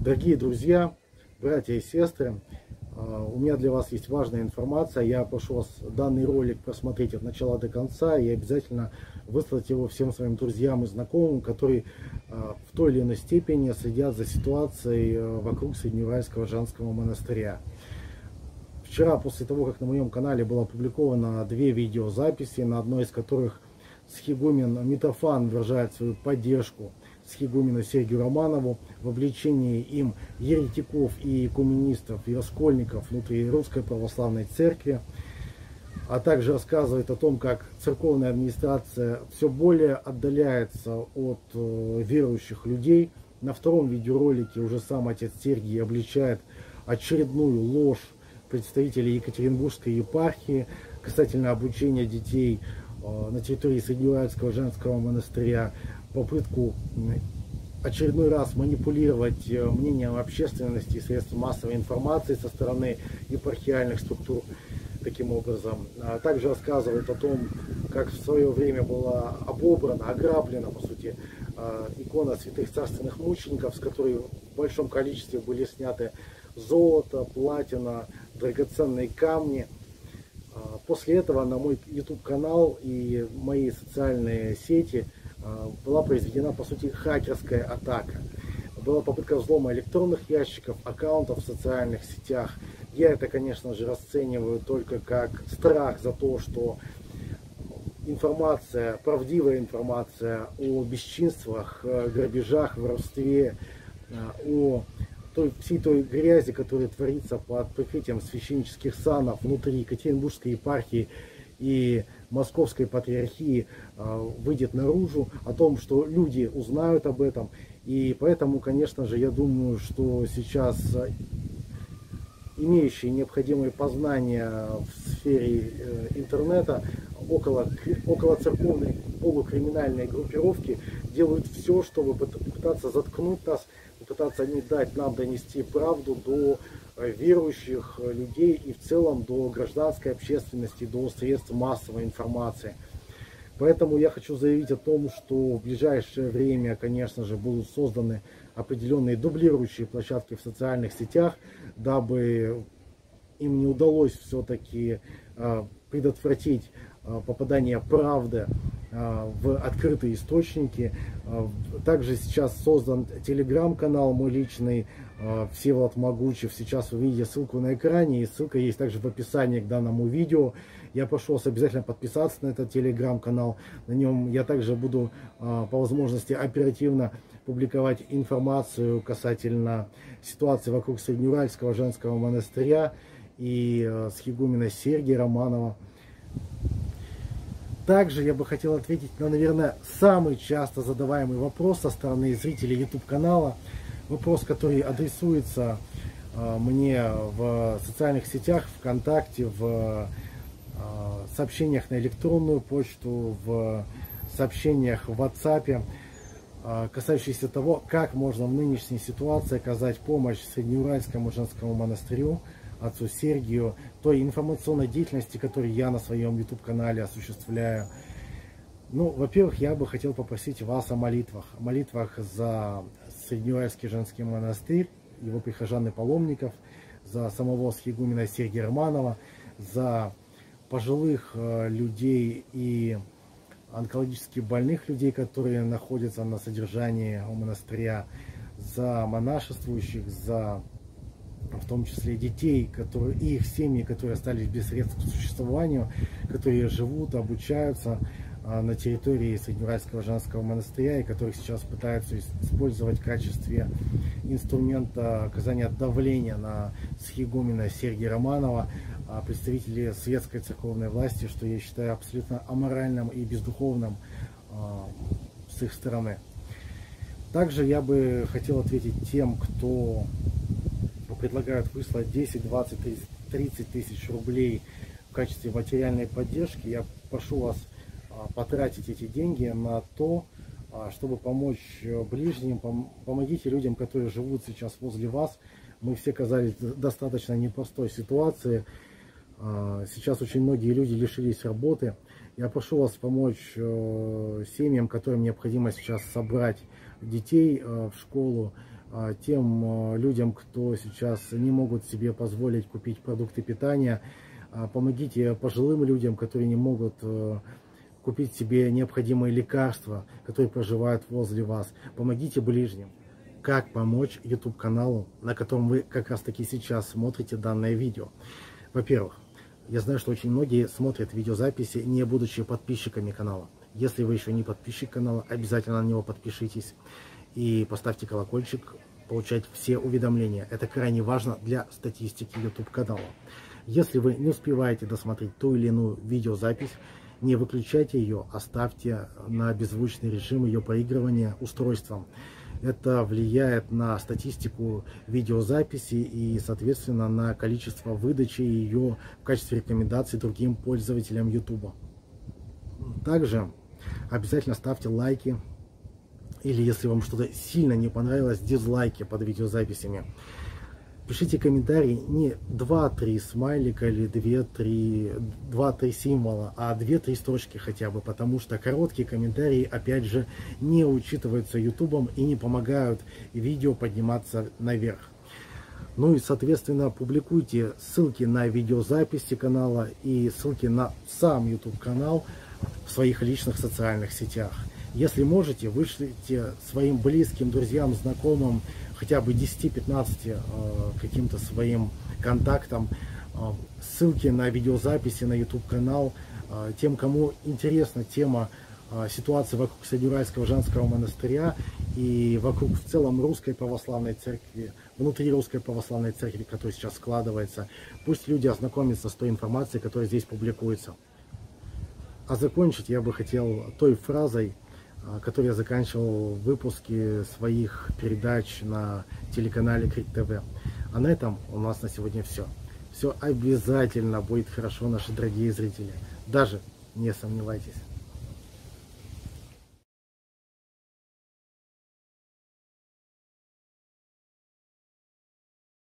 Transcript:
Дорогие друзья, братья и сестры, а, у меня для вас есть важная информация. Я прошу вас данный ролик просмотреть от начала до конца и обязательно выслать его всем своим друзьям и знакомым, которые а, в той или иной степени следят за ситуацией а, вокруг Среднеуральского женского монастыря. Вчера, после того, как на моем канале было опубликовано две видеозаписи, на одной из которых схигумен Митрофан выражает свою поддержку схигумену Сергею Романову в обличении им еретиков и коммунистов и раскольников внутри Русской Православной Церкви, а также рассказывает о том, как церковная администрация все более отдаляется от э, верующих людей. На втором видеоролике уже сам отец Сергий обличает очередную ложь представителей Екатеринбургской епархии касательно обучения детей э, на территории Среднеуральского женского монастыря попытку очередной раз манипулировать э, мнением общественности и средств массовой информации со стороны епархиальных структур таким образом. А также рассказывает о том, как в свое время была обобрана, ограблена, по сути, а, икона святых царственных мучеников, с которой в большом количестве были сняты золото, платина, драгоценные камни. А, после этого на мой YouTube канал и мои социальные сети – была произведена, по сути, хакерская атака. Была попытка взлома электронных ящиков, аккаунтов в социальных сетях. Я это, конечно же, расцениваю только как страх за то, что информация, правдивая информация о бесчинствах, грабежах, воровстве, а, о той, всей той грязи, которая творится под прикрытием священнических санов внутри Екатеринбургской епархии и Московской Патриархии а, выйдет наружу, о том, что люди узнают об этом. И поэтому, конечно же, я думаю, что сейчас а, имеющие необходимые познания в сфере э, интернета около, около церковной полукриминальной группировки делают все, чтобы пытаться заткнуть нас, пытаться не дать нам донести правду до Э, верующих э, людей и в целом до гражданской общественности, до средств массовой информации. Поэтому я хочу заявить о том, что в ближайшее время, конечно же, будут созданы определенные дублирующие площадки в социальных сетях, дабы им не удалось все-таки э, предотвратить попадание правды в открытые источники. Также сейчас создан телеграм-канал мой личный Э, Всеволод Могучев. Сейчас вы видите ссылку на экране, и ссылка есть также в описании к данному видео. Я прошу вас обязательно подписаться на этот телеграм-канал. На нем я также буду э, по возможности оперативно публиковать информацию касательно ситуации вокруг Среднеуральского женского монастыря и э, схигумена Сергия Романова. Также я бы хотел ответить на, наверное, самый часто задаваемый вопрос со стороны зрителей YouTube канала – вопрос, который адресуется а, мне в социальных сетях, ВКонтакте, в а, сообщениях на электронную почту, в сообщениях в WhatsApp, а, касающиеся того, как можно в нынешней ситуации оказать помощь Среднеуральскому женскому монастырю, отцу Сергию, той информационной деятельности, которую я на своем YouTube-канале осуществляю. Ну, во-первых, я бы хотел попросить вас о молитвах. О молитвах за Среднеуральский женский монастырь, его прихожан и паломников, за самого схигумена Сергия Романова, за пожилых э, людей и онкологически больных людей, которые находятся на содержании у монастыря, за монашествующих, за том числе детей, которые, и их семьи, которые остались без средств к существованию, которые живут, обучаются, а, на территории Среднеуральского женского монастыря и которых сейчас пытаются использовать в качестве инструмента оказания давления на схигумена Сергея Романова, а, представители светской церковной власти, что я считаю абсолютно аморальным и бездуховным а, с их стороны. Также я бы хотел ответить тем, кто предлагают выслать 10, 20, 30 тысяч рублей в качестве материальной поддержки. Я прошу вас а, потратить эти деньги на то, а, чтобы помочь э, ближним, помогите людям, которые живут сейчас возле вас. Мы все оказались в достаточно непростой ситуации. А, сейчас очень многие люди лишились работы. Я прошу вас помочь э, семьям, которым необходимо сейчас собрать детей э, в школу, тем а, людям, кто сейчас не могут себе позволить купить продукты питания. А, помогите пожилым людям, которые не могут э, купить себе необходимые лекарства, которые проживают возле вас. Помогите ближним. Как помочь YouTube каналу, на котором вы как раз таки сейчас смотрите данное видео? Во-первых, я знаю, что очень многие смотрят видеозаписи, не будучи подписчиками канала. Если вы еще не подписчик канала, обязательно на него подпишитесь и поставьте колокольчик, получать все уведомления. Это крайне важно для статистики YouTube канала. Если вы не успеваете досмотреть ту или иную видеозапись, не выключайте ее, оставьте на беззвучный режим ее проигрывания устройством. Это влияет на статистику видеозаписи и, соответственно, на количество выдачи ее в качестве рекомендаций другим пользователям YouTube. Также обязательно ставьте лайки или если вам что-то сильно не понравилось, дизлайки под видеозаписями. Пишите комментарии не 2-3 смайлика или 2-3 символа, а 2-3 строчки хотя бы, потому что короткие комментарии, опять же, не учитываются ютубом и не помогают видео подниматься наверх. Ну и, соответственно, публикуйте ссылки на видеозаписи канала и ссылки на сам YouTube канал в своих личных социальных сетях. Если можете, вышлите своим близким, друзьям, знакомым, хотя бы 10-15 э, каким-то своим контактам э, ссылки на видеозаписи на YouTube канал. Э, тем, кому интересна тема ситуации вокруг Садюральского женского монастыря и вокруг в целом русской православной церкви, внутри русской православной церкви, которая сейчас складывается. Пусть люди ознакомятся с той информацией, которая здесь публикуется. А закончить я бы хотел той фразой, который я заканчивал выпуски своих передач на телеканале Крик ТВ. А на этом у нас на сегодня все. Все обязательно будет хорошо, наши дорогие зрители. Даже не сомневайтесь.